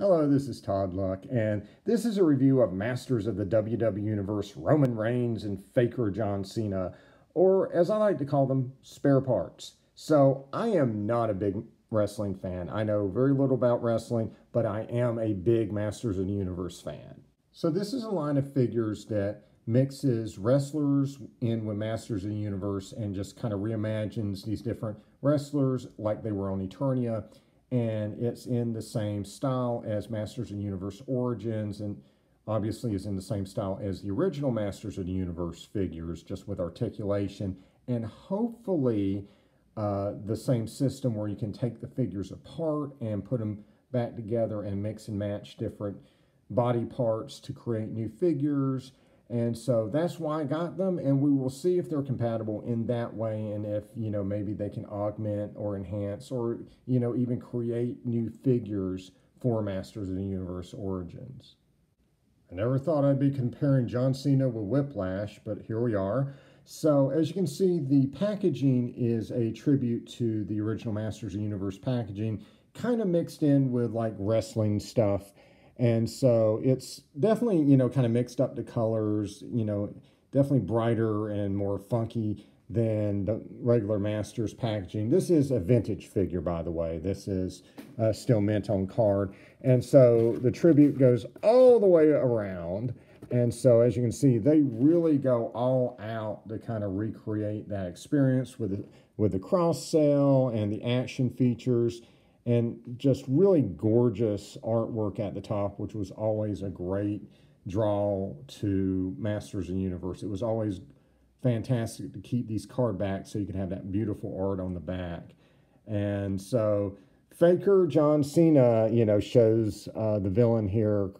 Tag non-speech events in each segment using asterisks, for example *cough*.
Hello, this is Todd Luck, and this is a review of Masters of the WW Universe Roman Reigns and Faker John Cena, or as I like to call them, spare parts. So, I am not a big wrestling fan. I know very little about wrestling, but I am a big Masters of the Universe fan. So, this is a line of figures that mixes wrestlers in with Masters of the Universe and just kind of reimagines these different wrestlers like they were on Eternia and it's in the same style as Masters of the Universe Origins, and obviously is in the same style as the original Masters of the Universe figures, just with articulation, and hopefully uh, the same system where you can take the figures apart and put them back together and mix and match different body parts to create new figures and so that's why I got them, and we will see if they're compatible in that way, and if you know maybe they can augment or enhance, or you know even create new figures for Masters of the Universe Origins. I never thought I'd be comparing John Cena with Whiplash, but here we are. So as you can see, the packaging is a tribute to the original Masters of the Universe packaging, kind of mixed in with like wrestling stuff and so it's definitely, you know, kind of mixed up the colors, you know, definitely brighter and more funky than the regular Masters packaging. This is a vintage figure, by the way. This is uh, still mint on card. And so the tribute goes all the way around. And so as you can see, they really go all out to kind of recreate that experience with the, with the cross sell and the action features and just really gorgeous artwork at the top, which was always a great draw to Masters and Universe. It was always fantastic to keep these card backs so you could have that beautiful art on the back. And so Faker John Cena, you know, shows uh, the villain here,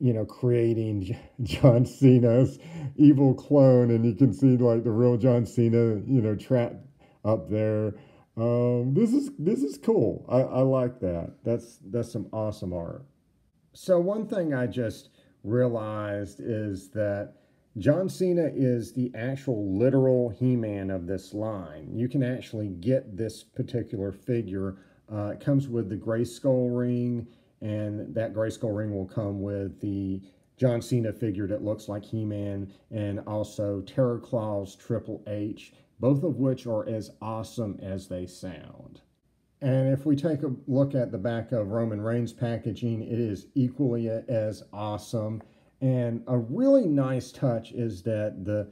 you know, creating *laughs* John Cena's evil clone, and you can see like the real John Cena, you know, trapped up there. Um, this is this is cool. I, I like that. That's that's some awesome art. So one thing I just realized is that John Cena is the actual literal He-Man of this line. You can actually get this particular figure. Uh, it comes with the Grayskull ring, and that Grayskull ring will come with the John Cena figure that looks like He-Man, and also Terror Claws Triple H both of which are as awesome as they sound. And if we take a look at the back of Roman Reigns packaging, it is equally as awesome. And a really nice touch is that the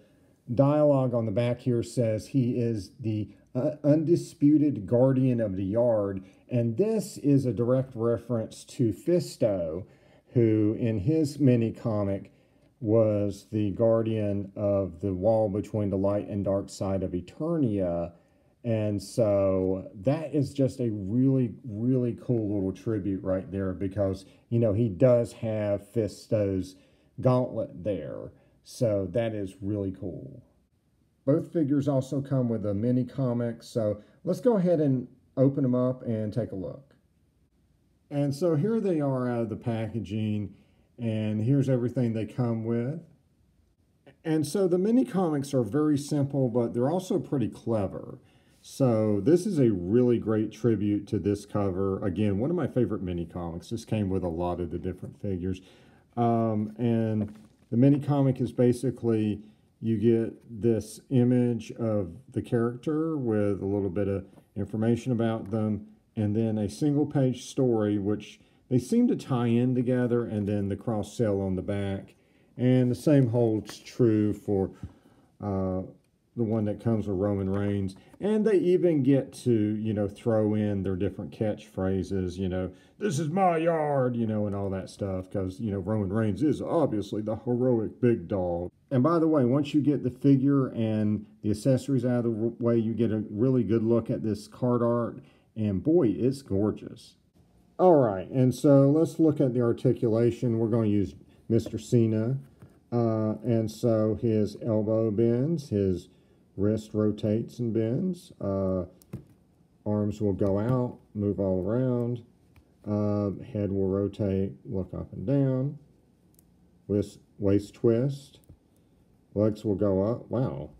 dialogue on the back here says he is the uh, undisputed guardian of the yard. And this is a direct reference to Fisto, who in his mini comic was the guardian of the wall between the light and dark side of Eternia. And so that is just a really, really cool little tribute right there because, you know, he does have Fisto's gauntlet there. So that is really cool. Both figures also come with a mini comic. So let's go ahead and open them up and take a look. And so here they are out of the packaging. And here's everything they come with. And so the mini comics are very simple, but they're also pretty clever. So this is a really great tribute to this cover. Again, one of my favorite mini comics. This came with a lot of the different figures. Um, and the mini comic is basically you get this image of the character with a little bit of information about them, and then a single page story, which they seem to tie in together and then the cross sell on the back. And the same holds true for uh, the one that comes with Roman Reigns. And they even get to, you know, throw in their different catchphrases, you know, this is my yard, you know, and all that stuff. Because, you know, Roman Reigns is obviously the heroic big dog. And by the way, once you get the figure and the accessories out of the way, you get a really good look at this card art. And boy, it's gorgeous. All right, and so let's look at the articulation. We're going to use Mr. Cena. Uh, and so his elbow bends, his wrist rotates and bends. Uh, arms will go out, move all around. Uh, head will rotate, look up and down. Waist, waist twist. Legs will go up. Wow.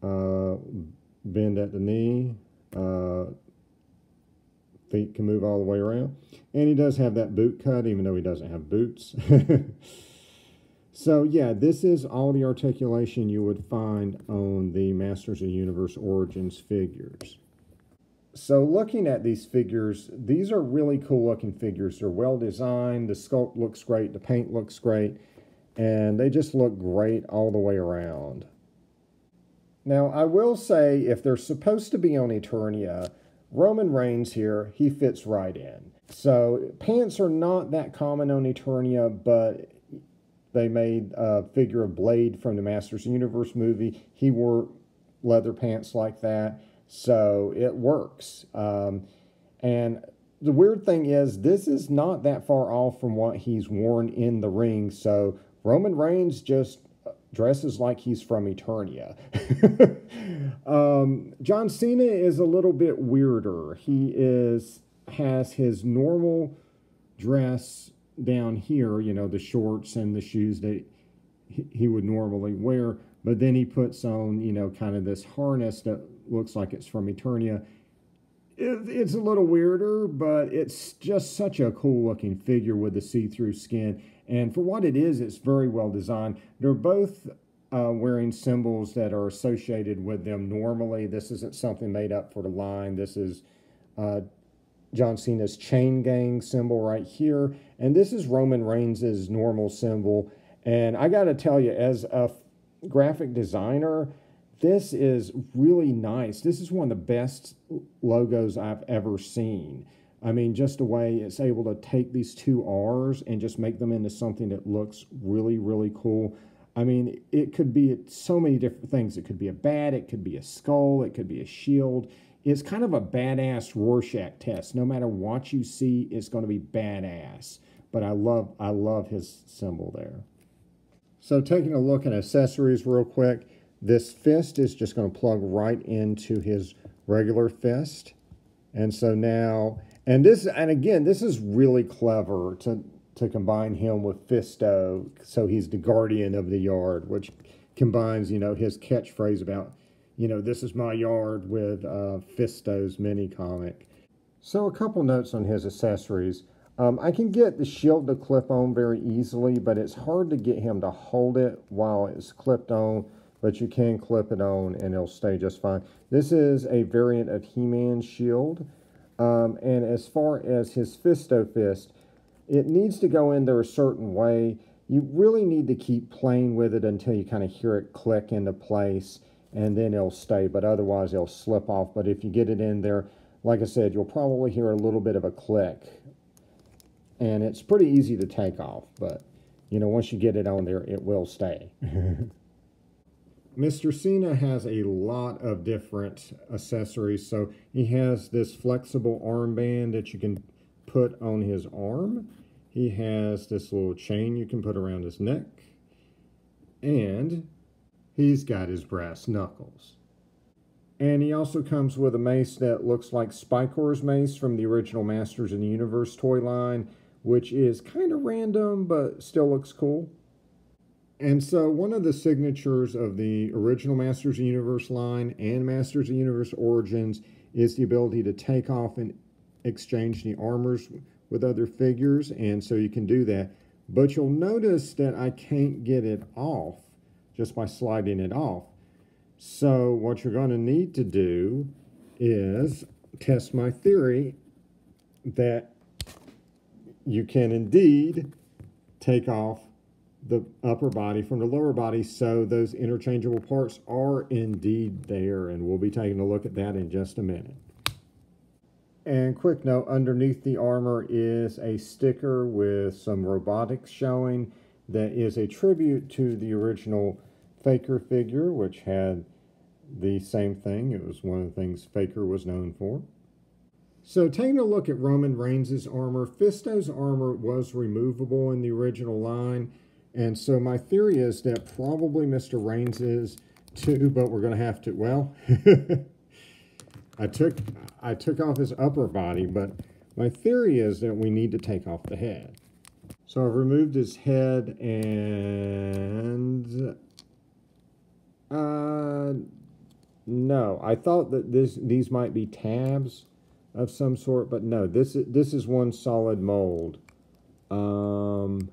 Uh, bend at the knee. Feet can move all the way around. And he does have that boot cut, even though he doesn't have boots. *laughs* so, yeah, this is all the articulation you would find on the Masters of Universe Origins figures. So, looking at these figures, these are really cool looking figures. They're well designed, the sculpt looks great, the paint looks great, and they just look great all the way around. Now, I will say, if they're supposed to be on Eternia, Roman Reigns here, he fits right in. So pants are not that common on Eternia, but they made a figure of Blade from the Masters Universe movie. He wore leather pants like that, so it works. Um, and the weird thing is, this is not that far off from what he's worn in the ring. So Roman Reigns just dresses like he's from Eternia. *laughs* um, John Cena is a little bit weirder. He is has his normal dress down here, you know, the shorts and the shoes that he would normally wear, but then he puts on, you know, kind of this harness that looks like it's from Eternia. It, it's a little weirder, but it's just such a cool looking figure with the see through skin. And for what it is, it's very well designed. They're both uh, wearing symbols that are associated with them normally. This isn't something made up for the line. This is uh, John Cena's chain gang symbol right here. And this is Roman Reigns' normal symbol. And I got to tell you, as a graphic designer, this is really nice. This is one of the best logos I've ever seen. I mean, just the way it's able to take these two R's and just make them into something that looks really, really cool. I mean, it could be so many different things. It could be a bat, it could be a skull, it could be a shield. It's kind of a badass Rorschach test. No matter what you see, it's going to be badass. But I love, I love his symbol there. So taking a look at accessories real quick, this fist is just going to plug right into his regular fist. And so now, and this, and again, this is really clever to to combine him with Fisto, so he's the guardian of the yard, which combines, you know, his catchphrase about, you know, this is my yard with uh, Fisto's mini comic. So a couple notes on his accessories. Um, I can get the shield to clip on very easily, but it's hard to get him to hold it while it's clipped on, but you can clip it on and it'll stay just fine. This is a variant of He-Man's shield. Um, and as far as his Fisto fist, it needs to go in there a certain way. You really need to keep playing with it until you kind of hear it click into place and then it'll stay, but otherwise it'll slip off. But if you get it in there, like I said, you'll probably hear a little bit of a click. And it's pretty easy to take off, but you know, once you get it on there, it will stay. *laughs* Mr. Cena has a lot of different accessories. So he has this flexible armband that you can put on his arm. He has this little chain you can put around his neck. And he's got his brass knuckles. And he also comes with a mace that looks like Spikor's mace from the original Masters in the Universe toy line, which is kind of random, but still looks cool. And so one of the signatures of the original Masters of Universe line and Masters of Universe Origins is the ability to take off and exchange the armors with other figures, and so you can do that. But you'll notice that I can't get it off just by sliding it off. So what you're going to need to do is test my theory that you can indeed take off the upper body from the lower body so those interchangeable parts are indeed there and we'll be taking a look at that in just a minute. And quick note, underneath the armor is a sticker with some robotics showing that is a tribute to the original Faker figure, which had the same thing. It was one of the things Faker was known for. So taking a look at Roman Reigns' armor, Fisto's armor was removable in the original line. And so my theory is that probably Mr. Reigns is too, but we're going to have to, well, *laughs* I took I took off his upper body, but my theory is that we need to take off the head. So I've removed his head and uh no, I thought that this these might be tabs, of some sort, but no, this is, this is one solid mold. Um,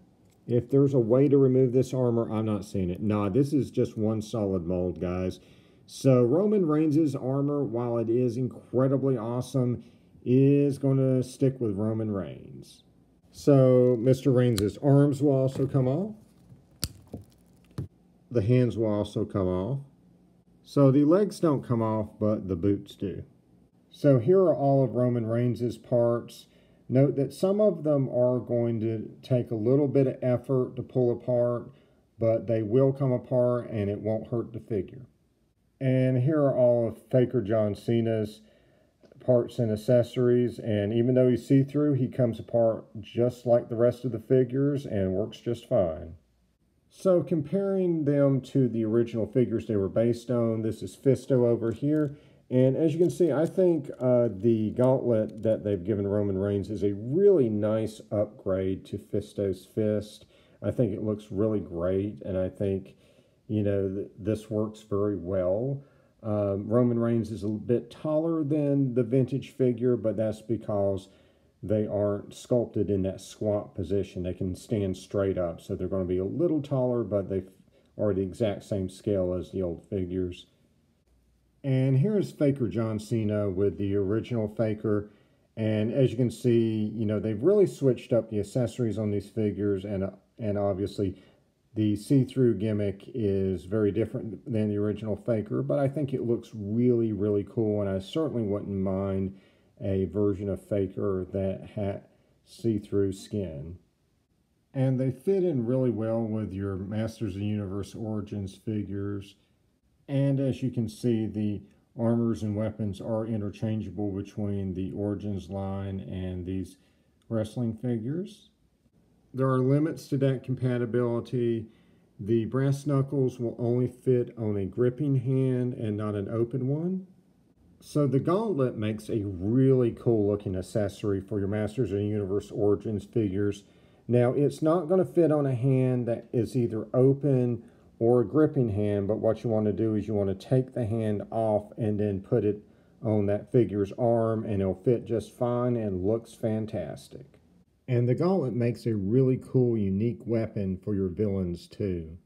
if there's a way to remove this armor, I'm not seeing it. Nah, this is just one solid mold, guys. So Roman Reigns' armor, while it is incredibly awesome, is going to stick with Roman Reigns. So Mr. Reigns' arms will also come off. The hands will also come off. So the legs don't come off, but the boots do. So here are all of Roman Reigns' parts. Note that some of them are going to take a little bit of effort to pull apart, but they will come apart and it won't hurt the figure. And here are all of Faker John Cena's parts and accessories. And even though he's see-through, he comes apart just like the rest of the figures and works just fine. So comparing them to the original figures they were based on, this is Fisto over here. And as you can see, I think uh, the gauntlet that they've given Roman Reigns is a really nice upgrade to Fisto's fist. I think it looks really great, and I think, you know, th this works very well. Um, Roman Reigns is a bit taller than the vintage figure, but that's because they aren't sculpted in that squat position. They can stand straight up, so they're going to be a little taller, but they are the exact same scale as the old figures. And here's Faker John Cena with the original Faker. And as you can see, you know, they've really switched up the accessories on these figures and, and obviously the see-through gimmick is very different than the original Faker, but I think it looks really, really cool, and I certainly wouldn't mind a version of Faker that had see-through skin. And they fit in really well with your Masters of the Universe Origins figures. And as you can see, the armors and weapons are interchangeable between the Origins line and these wrestling figures. There are limits to that compatibility. The brass knuckles will only fit on a gripping hand and not an open one. So the gauntlet makes a really cool looking accessory for your Masters of the Universe Origins figures. Now it's not going to fit on a hand that is either open or a gripping hand, but what you want to do is you want to take the hand off and then put it on that figure's arm and it'll fit just fine and looks fantastic. And the gauntlet makes a really cool, unique weapon for your villains too.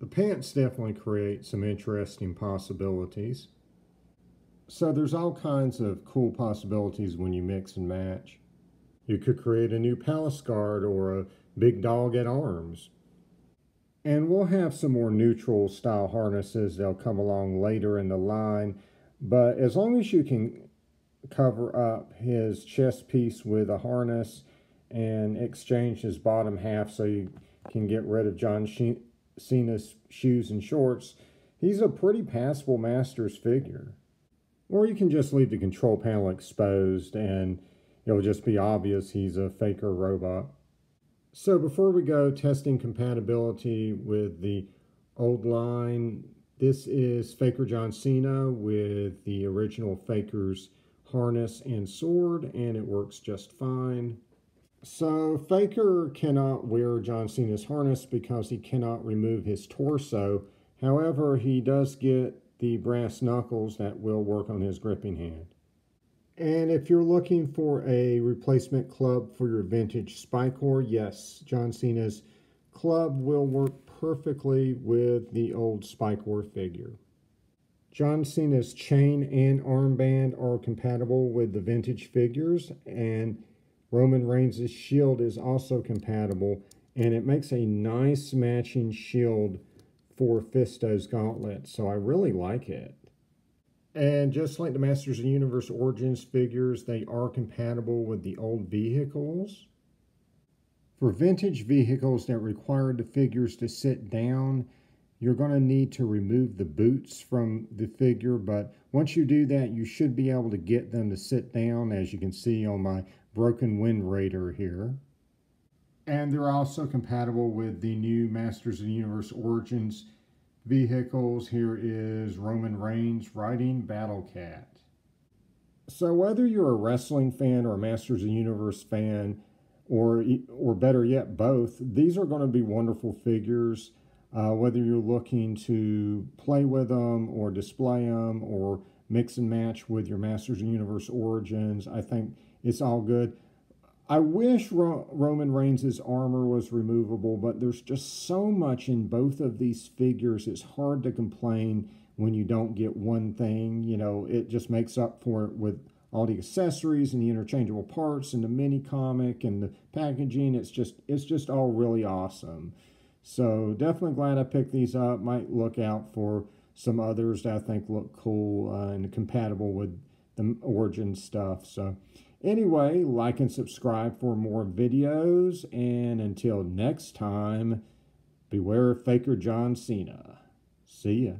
The pants definitely create some interesting possibilities. So there's all kinds of cool possibilities when you mix and match. You could create a new palace guard or a big dog at arms. And we'll have some more neutral style harnesses. They'll come along later in the line. But as long as you can cover up his chest piece with a harness and exchange his bottom half so you can get rid of John Cena's shoes and shorts, he's a pretty passable Masters figure. Or you can just leave the control panel exposed and it'll just be obvious he's a faker robot. So before we go testing compatibility with the old line, this is Faker John Cena with the original Faker's harness and sword, and it works just fine. So Faker cannot wear John Cena's harness because he cannot remove his torso. However, he does get the brass knuckles that will work on his gripping hand. And if you're looking for a replacement club for your vintage Spikor, yes, John Cena's club will work perfectly with the old Spikor figure. John Cena's chain and armband are compatible with the vintage figures, and Roman Reigns' shield is also compatible, and it makes a nice matching shield for Fisto's gauntlet, so I really like it. And just like the Masters of the Universe Origins figures, they are compatible with the old vehicles. For vintage vehicles that require the figures to sit down, you're going to need to remove the boots from the figure, but once you do that, you should be able to get them to sit down, as you can see on my Broken Wind Raider here. And they're also compatible with the new Masters of the Universe Origins vehicles. Here is Roman Reigns riding Battle Cat. So whether you're a wrestling fan or a Masters of the Universe fan, or, or better yet, both, these are going to be wonderful figures. Uh, whether you're looking to play with them or display them or mix and match with your Masters of Universe Origins. I think it's all good. I wish Ro- Roman Reigns' armor was removable, but there's just so much in both of these figures. It's hard to complain when you don't get one thing. You know, it just makes up for it with all the accessories and the interchangeable parts and the mini comic and the packaging. It's just it's just all really awesome. So definitely glad I picked these up. Might look out for some others that I think look cool uh, and compatible with the origin stuff. So anyway, like and subscribe for more videos. And until next time, beware of Faker John Cena. See ya.